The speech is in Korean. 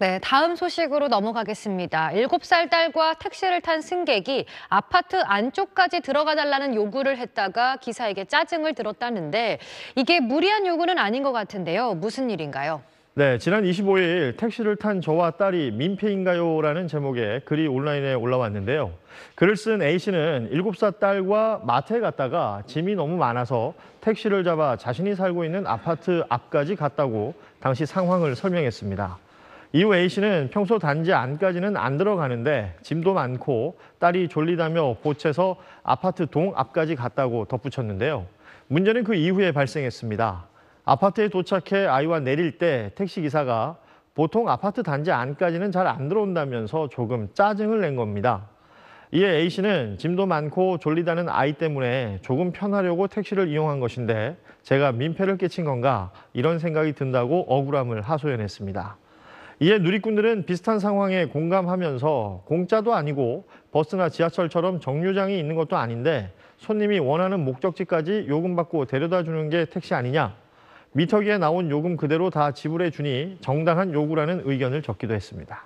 네, 다음 소식으로 넘어가겠습니다. 7살 딸과 택시를 탄 승객이 아파트 안쪽까지 들어가 달라는 요구를 했다가 기사에게 짜증을 들었다는데 이게 무리한 요구는 아닌 것 같은데요. 무슨 일인가요? 네, 지난 25일 택시를 탄 저와 딸이 민폐인가요? 라는 제목의 글이 온라인에 올라왔는데요. 글을 쓴 A씨는 7살 딸과 마트에 갔다가 짐이 너무 많아서 택시를 잡아 자신이 살고 있는 아파트 앞까지 갔다고 당시 상황을 설명했습니다. 이후 A씨는 평소 단지 안까지는 안 들어가는데 짐도 많고 딸이 졸리다며 보채서 아파트 동 앞까지 갔다고 덧붙였는데요. 문제는 그 이후에 발생했습니다. 아파트에 도착해 아이와 내릴 때 택시기사가 보통 아파트 단지 안까지는 잘 안 들어온다면서 조금 짜증을 낸 겁니다. 이에 A씨는 짐도 많고 졸리다는 아이 때문에 조금 편하려고 택시를 이용한 것인데 제가 민폐를 끼친 건가 이런 생각이 든다고 억울함을 하소연했습니다. 이에 누리꾼들은 비슷한 상황에 공감하면서 공짜도 아니고 버스나 지하철처럼 정류장이 있는 것도 아닌데 손님이 원하는 목적지까지 요금 받고 데려다 주는 게 택시 아니냐. 미터기에 나온 요금 그대로 다 지불해 주니 정당한 요구라는 의견을 적기도 했습니다.